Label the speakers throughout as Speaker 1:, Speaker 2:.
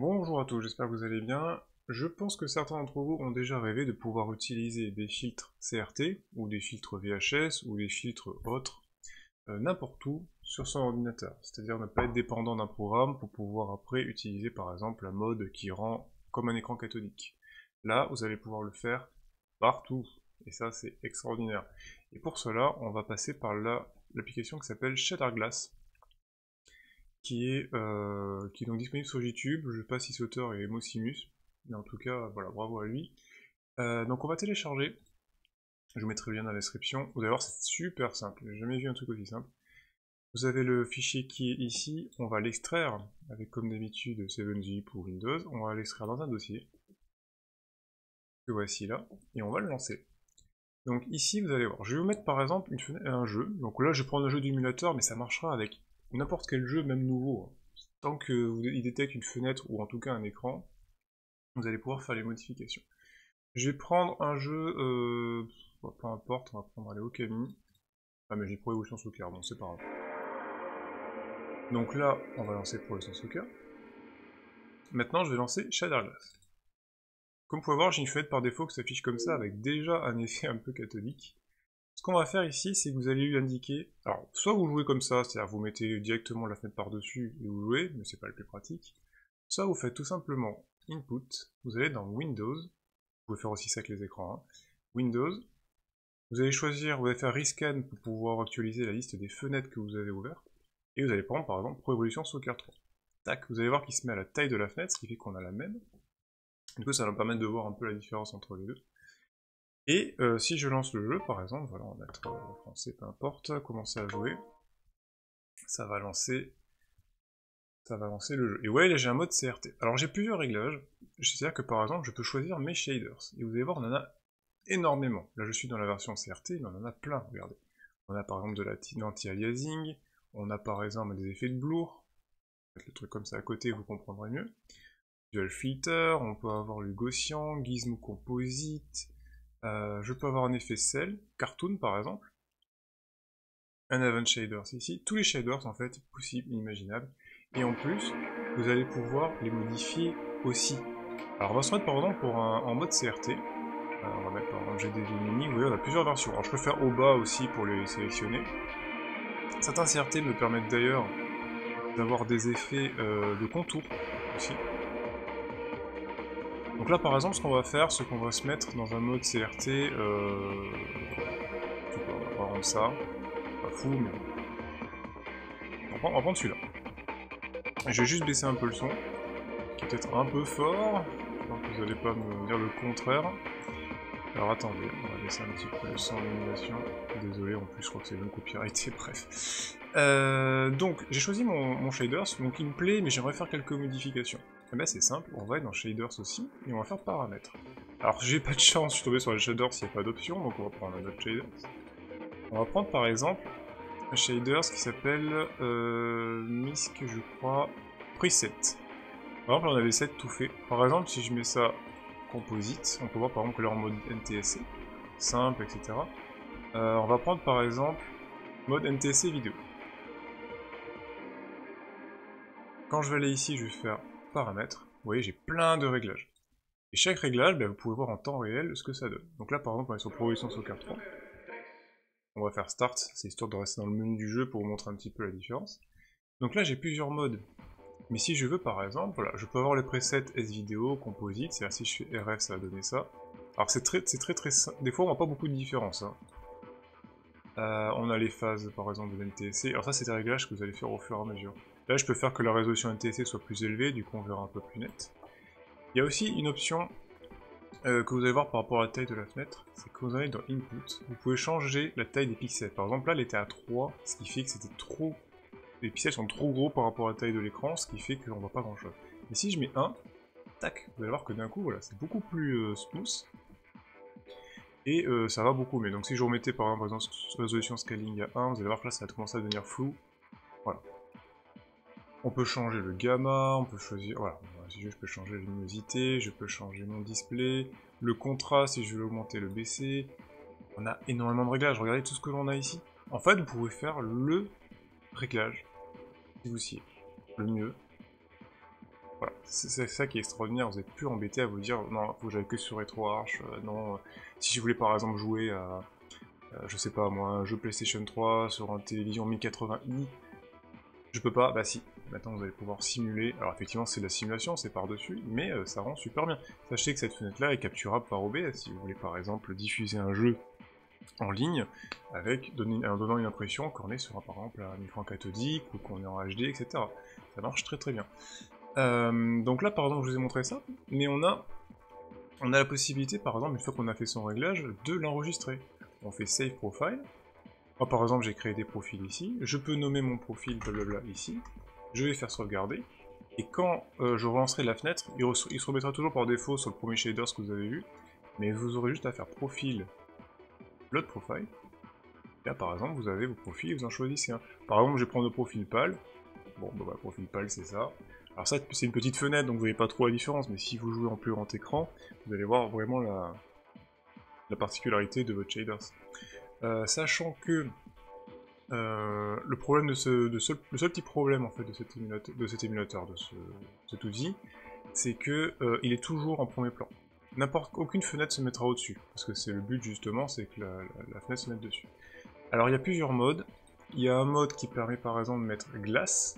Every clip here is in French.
Speaker 1: Bonjour à tous, j'espère que vous allez bien. Je pense que certains d'entre vous ont déjà rêvé de pouvoir utiliser des filtres CRT, ou des filtres VHS, ou des filtres autres, euh, n'importe où sur son ordinateur. C'est-à-dire ne pas être dépendant d'un programme pour pouvoir après utiliser par exemple un mode qui rend comme un écran cathodique. Là, vous allez pouvoir le faire partout, et ça c'est extraordinaire. Et pour cela, on va passer par l'application qui s'appelle Glass qui est, euh, qui est donc disponible sur YouTube. Je ne sais pas si cet auteur est Mosimus, mais en tout cas, voilà, bravo à lui. Euh, donc on va télécharger. Je vous mettrai le lien dans la description. Vous allez voir, c'est super simple. J'ai jamais vu un truc aussi simple. Vous avez le fichier qui est ici. On va l'extraire avec, comme d'habitude, 7zip pour Windows. On va l'extraire dans un dossier. Que voici là. Et on va le lancer. Donc ici, vous allez voir. Je vais vous mettre par exemple un jeu. Donc là, je prends un jeu d'émulateur, mais ça marchera avec n'importe quel jeu, même nouveau, hein. tant qu'il détecte une fenêtre ou en tout cas un écran, vous allez pouvoir faire les modifications. Je vais prendre un jeu, euh, peu importe, on va prendre les Okami. Ah mais j'ai Pro Evolution Soccer, bon c'est pas grave. Donc là, on va lancer Pro Evolution Soccer. Maintenant, je vais lancer Glass. Comme vous pouvez voir, j'ai une fenêtre par défaut qui s'affiche comme ça, avec déjà un effet un peu catholique. Ce qu'on va faire ici, c'est que vous allez lui indiquer, alors soit vous jouez comme ça, c'est-à-dire vous mettez directement la fenêtre par-dessus et vous jouez, mais c'est pas le plus pratique, soit vous faites tout simplement Input, vous allez dans Windows, vous pouvez faire aussi ça avec les écrans, hein. Windows, vous allez choisir, vous allez faire Rescan pour pouvoir actualiser la liste des fenêtres que vous avez ouvertes, et vous allez prendre par exemple Pro Evolution Soccer 3. Tac, vous allez voir qu'il se met à la taille de la fenêtre, ce qui fait qu'on a la même. Du coup, ça va permettre de voir un peu la différence entre les deux. Et euh, si je lance le jeu, par exemple, voilà, on va mettre euh, français, peu importe, commencer à jouer, ça va lancer, ça va lancer le jeu. Et ouais, là j'ai un mode CRT. Alors j'ai plusieurs réglages, c'est-à-dire que par exemple, je peux choisir mes shaders. Et vous allez voir, on en a énormément. Là je suis dans la version CRT, mais on en a plein, regardez. On a par exemple de l'anti-aliasing, on a par exemple des effets de blur, le truc comme ça à côté, vous comprendrez mieux. Dual filter, on peut avoir le Gaussian, Gizmo Composite, euh, je peux avoir un effet cell, cartoon par exemple, un event shaders ici, tous les shaders en fait possibles, imaginables, et en plus, vous allez pouvoir les modifier aussi. Alors on va se mettre par exemple pour un, en mode CRT, euh, on va mettre par exemple GDV Mini, vous voyez on a plusieurs versions, alors je peux faire au bas aussi pour les sélectionner. Certains CRT me permettent d'ailleurs d'avoir des effets euh, de contour aussi. Donc là par exemple ce qu'on va faire, c'est qu'on va se mettre dans un mode CRT, euh... on va prendre ça, pas fou mais... On va prendre, celui-là. Je vais juste baisser un peu le son, qui est peut-être un peu fort, que vous n'allez pas me dire le contraire. Alors attendez, on va baisser un petit peu le son d'animation. Désolé, en plus je crois que c'est le copyrighté, bref. Euh, donc j'ai choisi mon, mon shaders, donc il me plaît, mais j'aimerais faire quelques modifications. Ben c'est simple, on va aller dans Shaders aussi, et on va faire paramètres. Alors j'ai pas de chance, je suis tombé sur les shaders s'il n'y a pas d'option, donc on va prendre un autre shaders. On va prendre par exemple un shaders qui s'appelle euh, MISC, je crois, preset. Par exemple, on avait 7 tout fait. Par exemple, si je mets ça composite, on peut voir par exemple que là en mode NTSC, simple, etc. Euh, on va prendre par exemple mode NTSC vidéo. Quand je vais aller ici, je vais faire paramètres, vous voyez j'ai plein de réglages. Et chaque réglage, ben, vous pouvez voir en temps réel ce que ça donne. Donc là par exemple on est sur Progression Soccer 3. On va faire Start, c'est histoire de rester dans le menu du jeu pour vous montrer un petit peu la différence. Donc là j'ai plusieurs modes. Mais si je veux par exemple, voilà, je peux avoir les presets S-Video, Composite, c'est-à-dire si je fais RF ça va donner ça. Alors c'est très, très très des fois on n'a pas beaucoup de différence. Hein. Euh, on a les phases par exemple de NTSC, alors ça c'est des réglages que vous allez faire au fur et à mesure. Là, je peux faire que la résolution NTSC soit plus élevée, du coup on verra un peu plus net. Il y a aussi une option euh, que vous allez voir par rapport à la taille de la fenêtre, c'est que vous allez dans Input, vous pouvez changer la taille des pixels. Par exemple là, elle était à 3, ce qui fait que c'était trop... Les pixels sont trop gros par rapport à la taille de l'écran, ce qui fait qu'on voit pas grand chose. Mais si je mets 1, tac, vous allez voir que d'un coup, voilà, c'est beaucoup plus euh, smooth. Et euh, ça va beaucoup mieux. Donc si je remettais par exemple, par exemple résolution scaling à 1, vous allez voir que là ça va commencer à devenir flou. Voilà. On peut changer le gamma, on peut choisir, voilà, si je, peux changer la luminosité, je peux changer mon display, le contraste si je veux augmenter le baisser. On a énormément de réglages, regardez tout ce que l'on a ici. En fait, vous pouvez faire le réglage, si vous le mieux. Voilà, c'est ça qui est extraordinaire, vous n'êtes plus embêté à vous dire non, faut que j'aille que sur RetroArch, euh, non, si je voulais par exemple jouer à, je sais pas moi, un jeu PlayStation 3 sur une télévision 1080i, je peux pas, bah si, maintenant vous allez pouvoir simuler, alors effectivement c'est de la simulation, c'est par-dessus, mais ça rend super bien. Sachez que cette fenêtre-là est capturable par OBS, si vous voulez par exemple diffuser un jeu en ligne, avec en donnant une impression qu'on est sur par exemple un écran cathodique ou qu'on est en HD, etc. Ça marche très très bien. Euh, donc là par exemple je vous ai montré ça, mais on a, on a la possibilité par exemple une fois qu'on a fait son réglage de l'enregistrer. On fait Save Profile. Moi par exemple j'ai créé des profils ici, je peux nommer mon profil blablabla ici, je vais faire sauvegarder, et quand euh, je relancerai la fenêtre, il, se remettra toujours par défaut sur le premier shader que vous avez vu, mais vous aurez juste à faire profil Blood Profile. Là, par exemple, vous avez vos profils, vous en choisissez un. Par exemple, je vais prendre le profil pâle. Bon, bah, profil pâle, c'est ça. Alors ça, c'est une petite fenêtre, donc vous voyez pas trop la différence, mais si vous jouez en plus grand écran, vous allez voir vraiment la, la particularité de votre shaders. Euh, sachant que euh, le problème de ce, le seul petit problème en fait de cet émulateur, de cet, ce, outil, c'est que euh, il est toujours en premier plan n'importe aucune fenêtre se mettra au-dessus, parce que c'est le but justement, c'est que la, fenêtre se mette dessus. Alors il y a plusieurs modes. Il y a un mode qui permet par exemple de mettre glace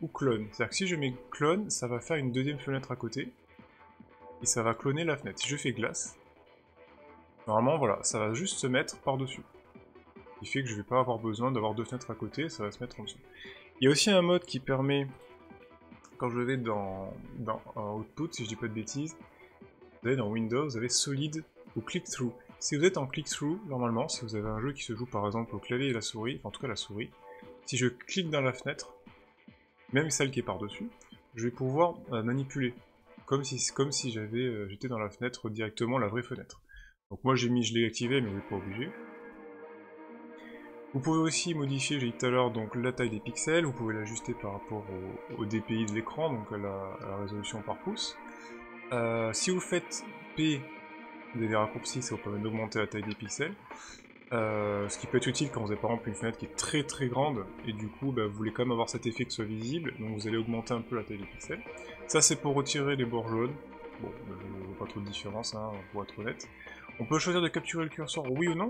Speaker 1: ou clone. C'est-à-dire que si je mets clone, ça va faire une deuxième fenêtre à côté, et ça va cloner la fenêtre. Si je fais glace, normalement voilà, ça va juste se mettre par-dessus. Qui fait que je vais pas avoir besoin d'avoir deux fenêtres à côté, ça va se mettre en dessous. Il y a aussi un mode qui permet, quand je vais dans, Output, si je dis pas de bêtises, vous avez dans Windows, vous avez Solid ou Click-Through. Si vous êtes en Click-Through, normalement, si vous avez un jeu qui se joue par exemple au clavier et la souris, en tout cas la souris, si je clique dans la fenêtre, même celle qui est par-dessus, je vais pouvoir euh, manipuler, comme si, comme si j'avais, euh, j'étais dans la fenêtre directement, la vraie fenêtre. Donc moi j'ai mis, je l'ai activé, mais vous n'êtes pas obligé. Vous pouvez aussi modifier, j'ai dit tout à l'heure, donc la taille des pixels, vous pouvez l'ajuster par rapport au, DPI de l'écran, donc à la, résolution par pouce. Euh, si vous faites P, vous avez raccourcis, ça vous permet d'augmenter la taille des pixels. Euh, ce qui peut être utile quand vous avez par exemple une fenêtre qui est très très grande et du coup bah, vous voulez quand même avoir cet effet qui soit visible, donc vous allez augmenter un peu la taille des pixels. Ça c'est pour retirer les bords jaunes. Bon, je vois pas trop de différence hein, pour être honnête. On peut choisir de capturer le curseur oui ou non.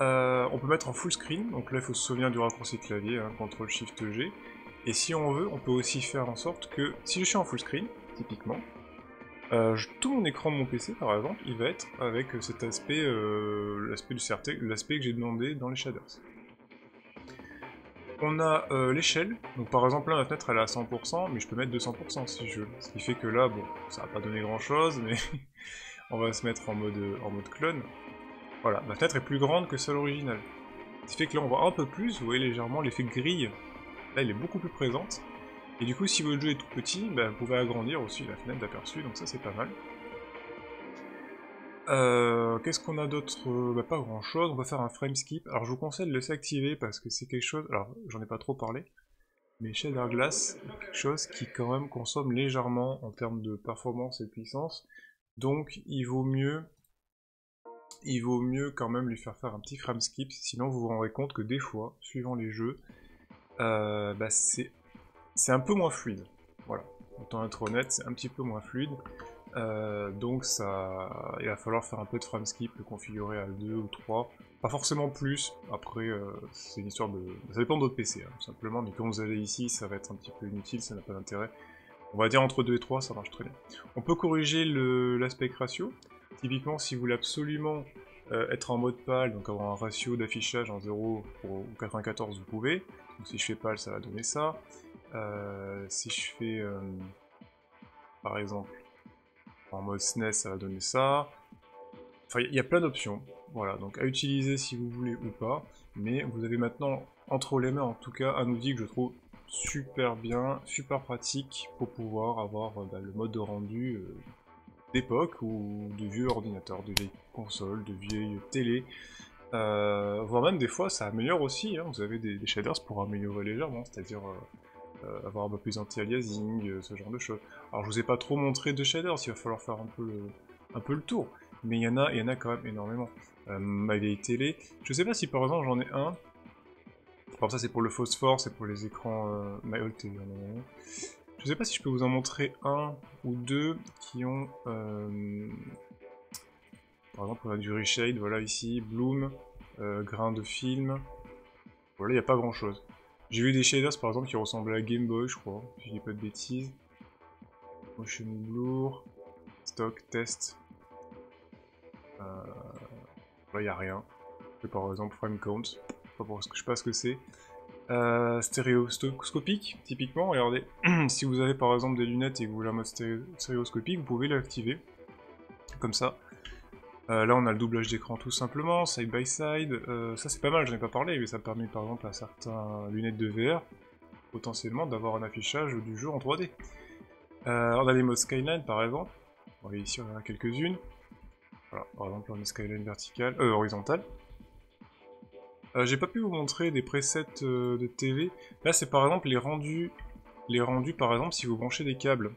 Speaker 1: Euh, on peut mettre en full screen, donc là il faut se souvenir du raccourci clavier, hein, CTRL SHIFT G. Et si on veut, on peut aussi faire en sorte que, si je suis en full screen, typiquement, euh, tout mon écran de mon PC, par exemple, il va être avec cet aspect, euh, l'aspect du CRT, l'aspect que j'ai demandé dans les shaders. On a euh, l'échelle, donc par exemple là ma fenêtre elle est à 100%, mais je peux mettre 200% si je veux. Ce qui fait que là, bon, ça va pas donner grand chose, mais on va se mettre en mode, en mode clone. Voilà, ma fenêtre est plus grande que celle originale. Ce qui fait que là on voit un peu plus, vous voyez légèrement l'effet grille Là, elle est beaucoup plus présente. Et du coup, si votre jeu est tout petit, bah, vous pouvez agrandir aussi la fenêtre d'aperçu, donc ça c'est pas mal. Euh, Qu'est-ce qu'on a d'autre? Bah, Pas grand chose, on va faire un frame skip. Alors je vous conseille de laisser activer parce que c'est quelque chose... Alors j'en ai pas trop parlé, mais Shader Glass quelque chose qui quand même consomme légèrement en termes de performance et de puissance. Donc il vaut mieux... Il vaut mieux quand même lui faire faire un petit frame skip, sinon vous vous rendrez compte que des fois, suivant les jeux, euh, bah c'est un peu moins fluide. Voilà, autant être honnête, c'est un petit peu moins fluide. Euh, donc ça, il va falloir faire un peu de frame skip, le configurer à 2 ou 3. Pas forcément plus, après euh, c'est une histoire de... Ça dépend d'autres PC, hein, simplement, mais quand vous allez ici, ça va être un petit peu inutile, ça n'a pas d'intérêt. On va dire entre 2 et 3, ça marche très bien. On peut corriger l'aspect ratio. Typiquement, si vous voulez absolument être en mode pâle, donc avoir un ratio d'affichage en 0 pour 94, vous pouvez. Donc si je fais pâle, ça va donner ça. Euh, si je fais, euh, par exemple, en mode SNES, ça va donner ça. Enfin, il y a plein d'options. Voilà, donc à utiliser si vous voulez ou pas. Mais vous avez maintenant entre les mains, en tout cas, un outil que je trouve super bien, super pratique pour pouvoir avoir euh, bah, le mode de rendu d'époque ou de vieux ordinateurs, de vieilles consoles, de vieilles télé. Euh, voire même des fois ça améliore aussi, hein. vous avez des, shaders pour améliorer légèrement, c'est-à-dire euh, euh, avoir un peu plus anti-aliasing, ce genre de choses. Alors je vous ai pas trop montré de shaders, il va falloir faire un peu le, tour, mais il y en a, il y en a quand même énormément. ma vieille télé, je sais pas si par exemple j'en ai un, comme ça c'est pour le phosphore, c'est pour les écrans je sais pas si je peux vous en montrer un ou deux qui ont... Euh, par exemple, on a du reshade, voilà ici, bloom, euh, grain de film. Voilà, il n'y a pas grand chose. J'ai vu des shaders par exemple qui ressemblaient à Game Boy, je crois, si je dis pas de bêtises. Motion Blur, Stock, Test. Euh, là, il n'y a rien. par exemple Frame Count, je sais pas ce que c'est. Euh, stéréoscopique, typiquement, regardez, si vous avez par exemple des lunettes et que vous voulez un mode stéréoscopique, vous pouvez l'activer, comme ça. Euh, là on a le doublage d'écran tout simplement, side by side, euh, ça c'est pas mal, j'en ai pas parlé, mais ça permet par exemple à certains lunettes de VR, potentiellement d'avoir un affichage du jeu en 3D. Euh, on a les modes skyline par exemple, on va ici on en a quelques-unes. Par exemple on a skyline verticale, euh, horizontale. J'ai pas pu vous montrer des presets de TV, là c'est par exemple les rendus, les rendus par exemple si vous branchez des câbles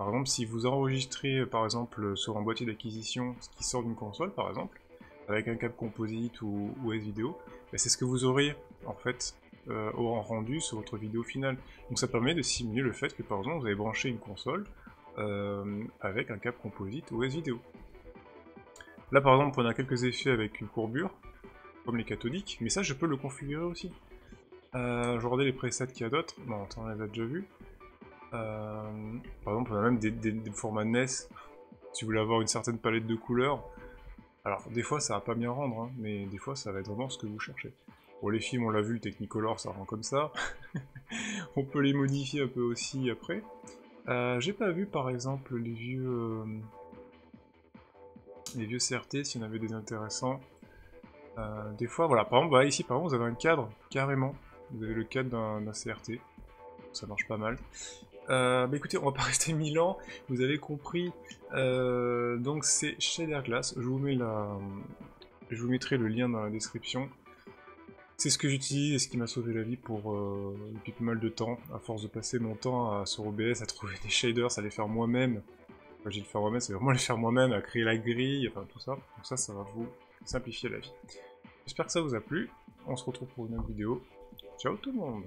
Speaker 1: par exemple, si vous enregistrez par exemple sur un boîtier d'acquisition ce qui sort d'une console par exemple, avec un câble composite ou, ou S-Vidéo, ben, c'est ce que vous aurez en fait euh, en rendu sur votre vidéo finale. Donc ça permet de simuler le fait que par exemple vous avez branché une console euh, avec un câble composite ou S-Vidéo. Là par exemple on a quelques effets avec une courbure, comme les cathodiques, mais ça je peux le configurer aussi. Euh, je regardais les presets qu'il y a d'autres, bon on les a déjà vus. Euh, par exemple, on a même des, formats NES, si vous voulez avoir une certaine palette de couleurs. Alors, des fois, ça va pas bien rendre, hein, mais des fois, ça va être vraiment ce que vous cherchez. Pour les films, on l'a vu, le Technicolor, ça rend comme ça. on peut les modifier un peu aussi après. Euh, j'ai pas vu, par exemple, les vieux... Les vieux CRT, s'il y en avait des intéressants. Des fois, voilà, par exemple, ici, par exemple, vous avez un cadre, carrément. Vous avez le cadre d'un CRT. Ça marche pas mal. Euh, bah écoutez, on va pas rester mille ans, vous avez compris. Euh, donc c'est Shader Glass, je vous mets la... Je vous mettrai le lien dans la description. C'est ce que j'utilise et ce qui m'a sauvé la vie pour euh, depuis pas mal de temps, à force de passer mon temps à, sur OBS à trouver des shaders, à les faire moi-même. Enfin, j'ai le faire moi-même, c'est vraiment les faire moi-même, à créer la grille, enfin tout ça. Donc ça, ça va vous simplifier la vie. J'espère que ça vous a plu. On se retrouve pour une autre vidéo. Ciao tout le monde